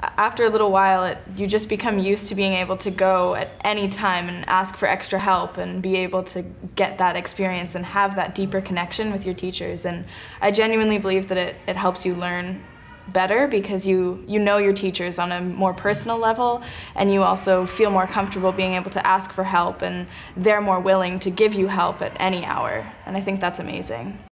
after a little while, it, you just become used to being able to go at any time and ask for extra help and be able to get that experience and have that deeper connection with your teachers. And I genuinely believe that it, it helps you learn better because you you know your teachers on a more personal level and you also feel more comfortable being able to ask for help and they're more willing to give you help at any hour and I think that's amazing.